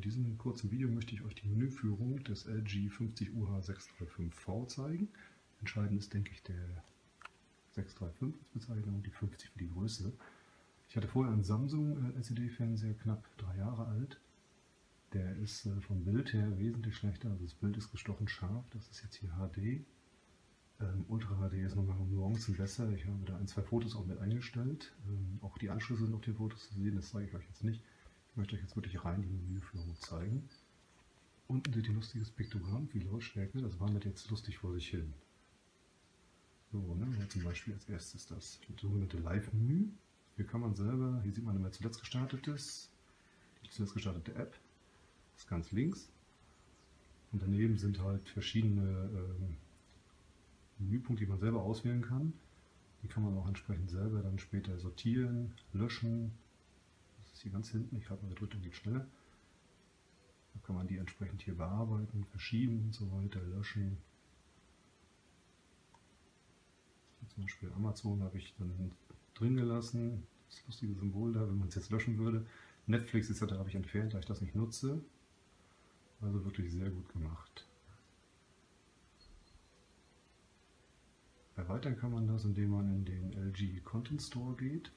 in diesem kurzen Video möchte ich euch die Menüführung des LG 50UH635V zeigen. Entscheidend ist, denke ich, der 635 als Bezeichnung, die 50 für die Größe. Ich hatte vorher einen Samsung LCD-Fernseher, knapp drei Jahre alt. Der ist äh, vom Bild her wesentlich schlechter, also das Bild ist gestochen scharf, das ist jetzt hier HD. Ähm, Ultra HD ist nochmal Nuancen besser, ich habe da ein, zwei Fotos auch mit eingestellt. Ähm, auch die Anschlüsse sind auf den Fotos zu sehen, das zeige ich euch jetzt nicht. Ich möchte euch jetzt wirklich rein die Menüführung zeigen. Unten seht ihr ein lustiges Piktogramm, viel Lautstärke, das wandert jetzt lustig vor sich hin. So, ne, hier zum Beispiel als erstes das sogenannte Live-Menü. Hier kann man selber, hier sieht man immer zuletzt gestartetes, die zuletzt gestartete App, das ist ganz links. Und daneben sind halt verschiedene ähm, Menüpunkte, die man selber auswählen kann. Die kann man auch entsprechend selber dann später sortieren, löschen, ist hier ganz hinten, ich halte mal gedrückt und geht schneller. Da kann man die entsprechend hier bearbeiten, verschieben und so weiter, löschen. Zum Beispiel Amazon habe ich dann drin gelassen, das lustige Symbol da, wenn man es jetzt löschen würde. Netflix etc. habe ich entfernt, da ich das nicht nutze. Also wirklich sehr gut gemacht. Erweitern kann man das, indem man in den LG Content Store geht.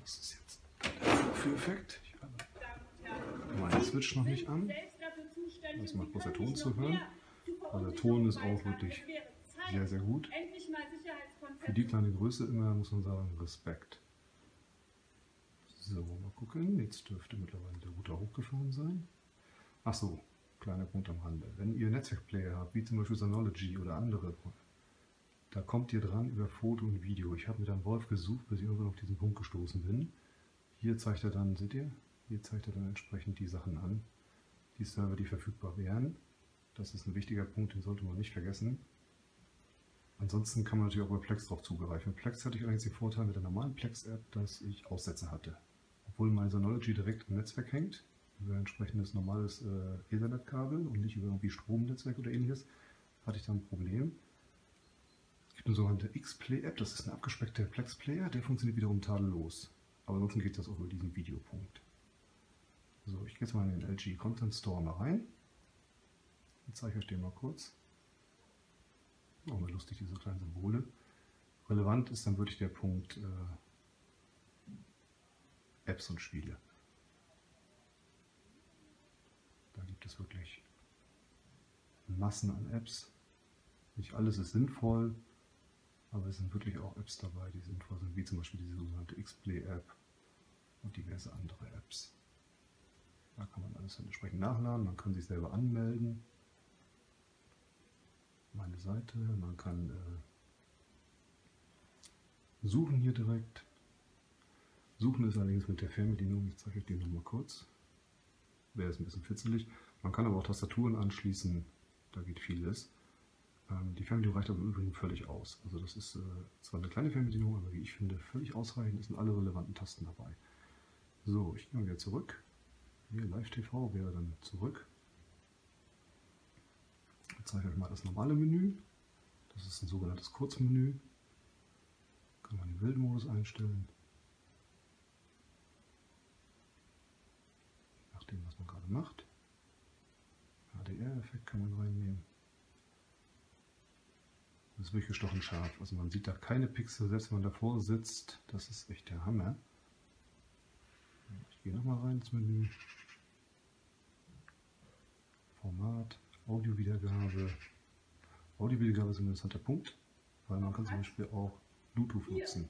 Das ist jetzt der Führeffekt. Ich habe meinen Switch noch nicht an. Das mal kurz der Ton zu hören. Also der Ton ist auch wirklich sehr, sehr gut. Für die kleine Größe immer muss man sagen, Respekt. So, mal gucken. Jetzt dürfte mittlerweile der Router hochgefahren sein. Achso, kleiner Punkt am Rande. Wenn ihr Netzwerkplayer habt, wie zum Beispiel Synology oder andere da kommt ihr dran über Foto und Video. Ich habe mir dann Wolf gesucht, bis ich irgendwann auf diesen Punkt gestoßen bin. Hier zeigt er dann, seht ihr? Hier zeigt er dann entsprechend die Sachen an. Die Server, die verfügbar wären. Das ist ein wichtiger Punkt, den sollte man nicht vergessen. Ansonsten kann man natürlich auch bei Plex drauf zugreifen. Mit Plex hatte ich allerdings den Vorteil mit der normalen Plex-App, dass ich Aussätze hatte. Obwohl mein Synology direkt im Netzwerk hängt, über entsprechendes normales äh, Ethernet-Kabel und nicht über irgendwie Stromnetzwerk oder ähnliches, hatte ich dann ein Problem eine sogenannte X-Play-App, das ist ein abgespeckter Plex-Player, der funktioniert wiederum tadellos. Aber ansonsten geht das auch über diesen Videopunkt. So, ich gehe jetzt mal in den LG Content Store mal rein. Jetzt zeige ich euch den mal kurz. Auch mal lustig, diese kleinen Symbole. Relevant ist dann wirklich der Punkt äh, Apps und Spiele. Da gibt es wirklich Massen an Apps. Nicht alles ist sinnvoll, aber es sind wirklich auch Apps dabei, die sinnvoll sind, wie zum Beispiel diese sogenannte X-Play-App und diverse andere Apps. Da kann man alles entsprechend nachladen, man kann sich selber anmelden. Meine Seite, man kann äh, suchen hier direkt. Suchen ist allerdings mit der Fernbedienung, ich zeige euch die nochmal kurz. Wäre es ein bisschen fitzelig. Man kann aber auch Tastaturen anschließen, da geht vieles. Ähm, die Fernbedienung reicht aber im Übrigen völlig aus. Also das ist äh, zwar eine kleine Fernbedienung, aber wie ich finde, völlig ausreichend. Es sind alle relevanten Tasten dabei. So, ich gehe mal wieder zurück. Hier Live-TV wäre dann zurück. Ich zeige euch mal das normale Menü. Das ist ein sogenanntes Kurzmenü. Kann man den Bildmodus einstellen. Nach dem, was man gerade macht. HDR-Effekt kann man reinnehmen. Das ist wirklich gestochen scharf. Also man sieht da keine Pixel, selbst wenn man davor sitzt. Das ist echt der Hammer. Ich gehe nochmal rein ins Menü. Format, Audiowiedergabe. Audiowiedergabe ist ein interessanter Punkt, weil man kann zum Beispiel auch Bluetooth nutzen.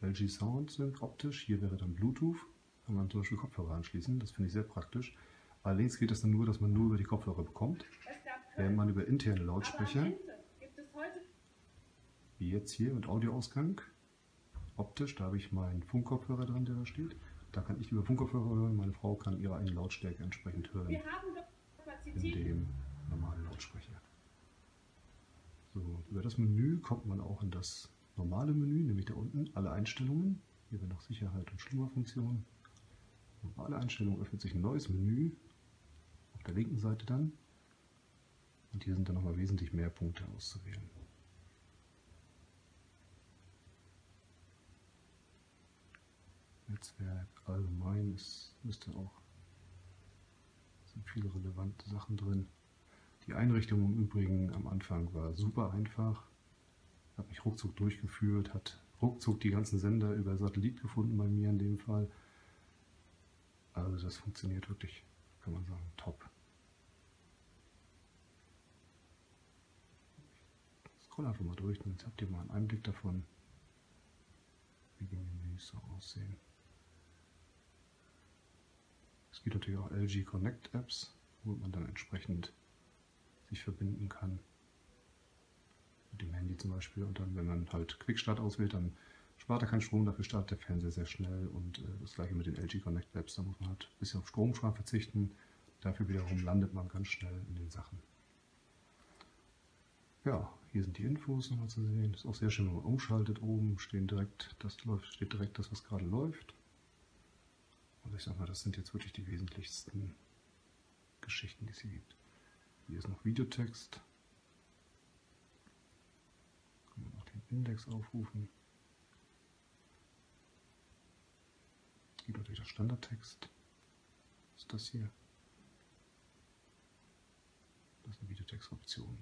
LG Sound sind optisch, hier wäre dann Bluetooth, kann man zum Beispiel Kopfhörer anschließen, das finde ich sehr praktisch. Allerdings geht es dann nur, dass man nur über die Kopfhörer bekommt, während man über interne Lautsprecher wie jetzt hier mit Audioausgang. Optisch, da habe ich meinen Funkkopfhörer dran, der da steht. Da kann ich über Funkkopfhörer hören, meine Frau kann ihre eigene Lautstärke entsprechend hören. In dem normalen Lautsprecher. So, über das Menü kommt man auch in das normale Menü, nämlich da unten alle Einstellungen. Hier wäre noch Sicherheit und Schlummerfunktion. Bei alle Einstellungen öffnet sich ein neues Menü, auf der linken Seite dann. Und hier sind dann nochmal wesentlich mehr Punkte auszuwählen. Netzwerk allgemein ist, müsste auch sind viele relevante Sachen drin. Die Einrichtung im Übrigen am Anfang war super einfach, hat mich ruckzuck durchgeführt, hat ruckzuck die ganzen Sender über Satellit gefunden bei mir in dem Fall. Also das funktioniert wirklich, kann man sagen, top. Scroll einfach mal durch, dann habt ihr mal einen Einblick davon, wie die Menüs so aussehen. Es gibt natürlich auch LG Connect Apps, wo man dann entsprechend sich verbinden kann. Mit dem Handy zum Beispiel. Und dann, wenn man halt Quickstart auswählt, dann spart er keinen Strom, dafür startet der Fernseher sehr schnell. Und äh, das gleiche mit den LG Connect Apps, da muss man halt ein bisschen auf Stromsparen verzichten. Dafür wiederum landet man ganz schnell in den Sachen. Ja, hier sind die Infos nochmal zu sehen. Ist auch sehr schön, wenn man umschaltet. Oben stehen direkt, das läuft, steht direkt das, was gerade läuft. Also ich sag mal, das sind jetzt wirklich die wesentlichsten Geschichten, die es hier gibt. Hier ist noch Videotext. Kann man auch den Index aufrufen. Gibt natürlich das Standardtext. Was ist das hier? Das ist eine Videotextoption.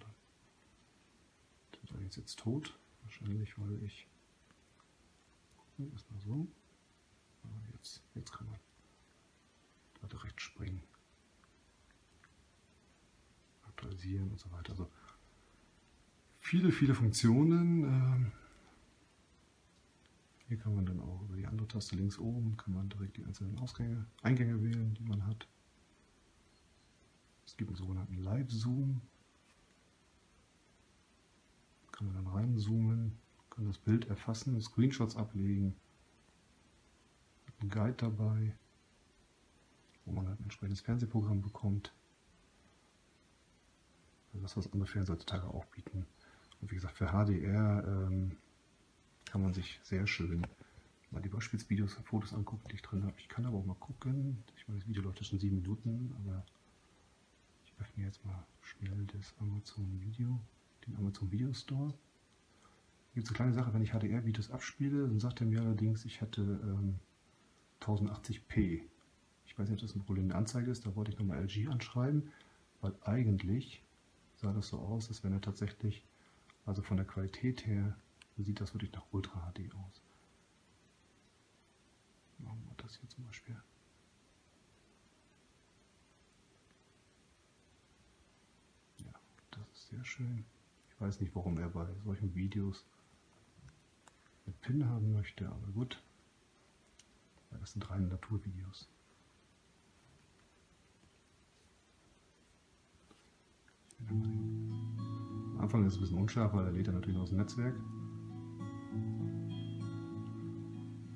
Das ist jetzt tot. Wahrscheinlich, weil ich. Erstmal so. Aber jetzt, jetzt kann man direkt springen. Aktualisieren und so weiter. Also viele, viele Funktionen. Ähm, hier kann man dann auch über die andere Taste links oben kann man direkt die einzelnen Ausgänge, Eingänge wählen, die man hat. Es gibt einen sogenannten Live-Zoom. Kann man dann reinzoomen, kann das Bild erfassen, Screenshots ablegen. Hat Guide dabei wo man halt ein entsprechendes Fernsehprogramm bekommt. Also das, was andere Fernseher heutzutage auch bieten. Und wie gesagt, für HDR ähm, kann man sich sehr schön mal die Beispielsvideos, Fotos angucken, die ich drin habe. Ich kann aber auch mal gucken. Ich meine, das Video läuft schon sieben Minuten, aber ich öffne jetzt mal schnell das Amazon Video, den Amazon Video Store. Hier gibt es eine kleine Sache, wenn ich HDR-Videos abspiele, dann sagt er mir allerdings, ich hätte ähm, 1080p. Ich weiß nicht, ob das ein Problem der Anzeige ist, da wollte ich nochmal LG anschreiben, weil eigentlich sah das so aus, als wenn er tatsächlich, also von der Qualität her, sieht das wirklich nach Ultra HD aus. Machen wir das hier zum Beispiel. Ja, das ist sehr schön. Ich weiß nicht, warum er bei solchen Videos eine PIN haben möchte, aber gut. Das sind reine Naturvideos. Am Anfang ist es ein bisschen unscharf, weil er lädt er natürlich aus dem Netzwerk.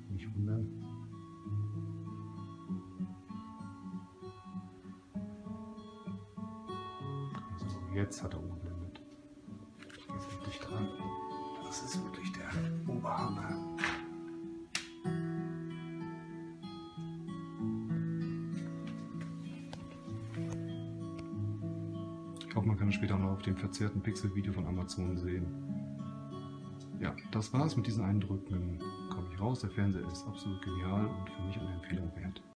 Nicht wundern. So, jetzt hat er umgeblendet. Jetzt endlich dran. Das ist wirklich der Oberhammer. Hoffe, man kann es später noch auf dem verzerrten Pixel-Video von Amazon sehen. Ja, das war's mit diesen Eindrücken. Komme ich raus, der Fernseher ist absolut genial und für mich eine Empfehlung wert.